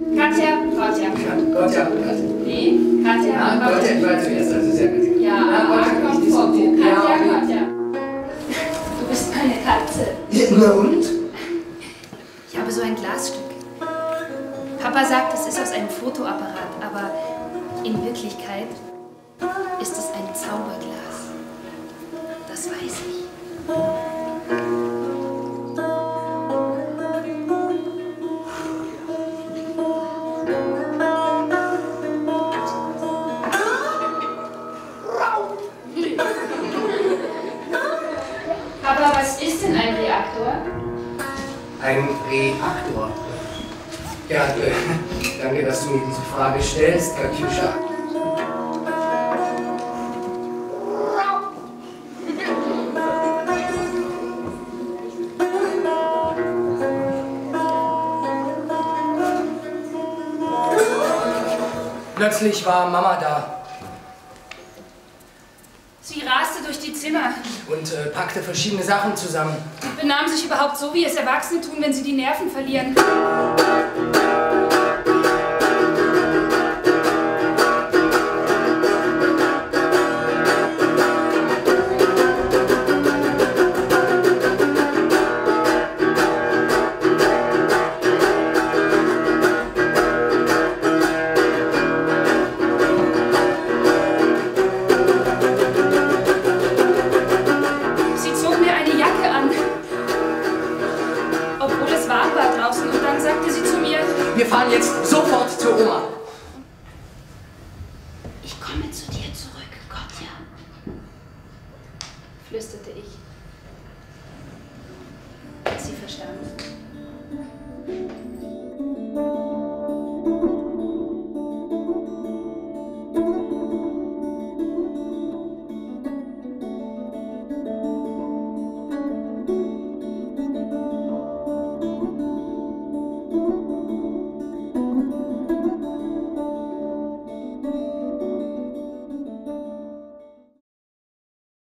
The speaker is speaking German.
Katja, Katja. Gotcha, Gotcha. Nee, Katja. Ja, Gotcha, ich war zuerst, also sehr gut. Ja, aber kommt vor. Katja, Ja, Katja. Du bist meine Katze. Ja, Na und? Ich habe so ein Glasstück. Papa sagt, es ist aus einem Fotoapparat, aber in Wirklichkeit ist es ein Zauberglas. Das weiß ich. Papa, was ist denn ein Reaktor? Ein Reaktor. Ja, äh, danke, dass du mir diese Frage stellst, Katjuscha. Plötzlich war Mama da Sie raste durch die Zimmer und äh, packte verschiedene Sachen zusammen. und benahm sich überhaupt so, wie es Erwachsene tun, wenn sie die Nerven verlieren. draußen und dann sagte sie zu mir, wir fahren jetzt sofort zur Oma. Ich komme zu dir zurück, Gotja, flüsterte ich. Sie verstand.